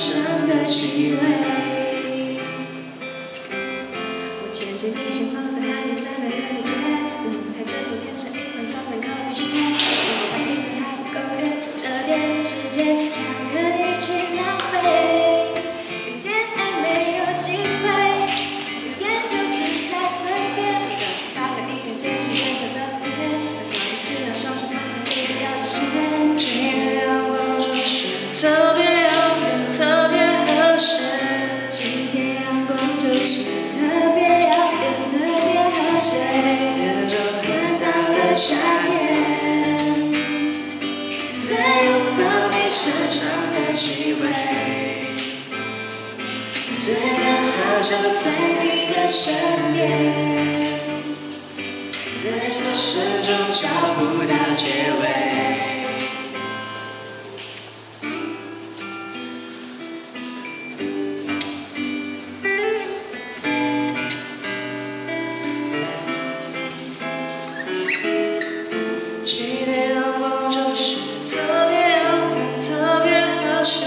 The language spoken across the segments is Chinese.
拥抱你身上的气味。我牵着你手跑在海边三百人的街，我踩着昨天是一双早晚高的鞋，今天白天还不够远，这点时间想和你一起浪费，一点爱没有机会，欲言又止在嘴边，要去发挥一点惊喜原则的普遍，那到底是要双手放开一条界线，在拥抱你身上的气味，最刚好就在你的身边，在这声中找不到结尾。今天阳光就是特别耀眼，特别合适。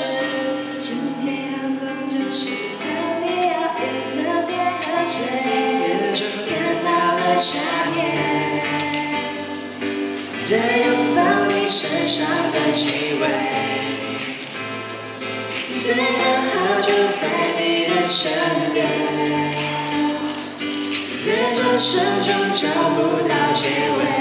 今天阳光就是特别耀眼，特别合适。眼中看到了夏天，在拥抱你身上的气味，最刚好就在你的身边，在这声中找不到结尾。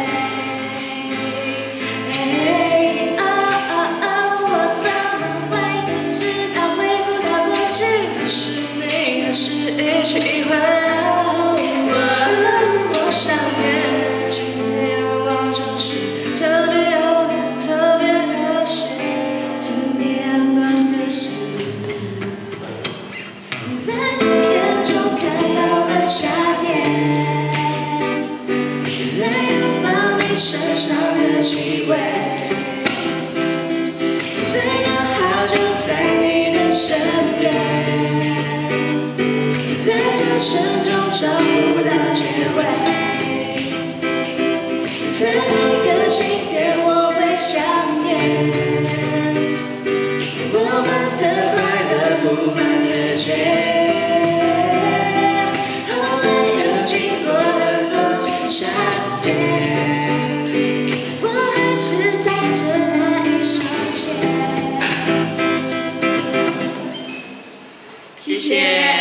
身上的气味，最好就在你的身边，在这声中谢。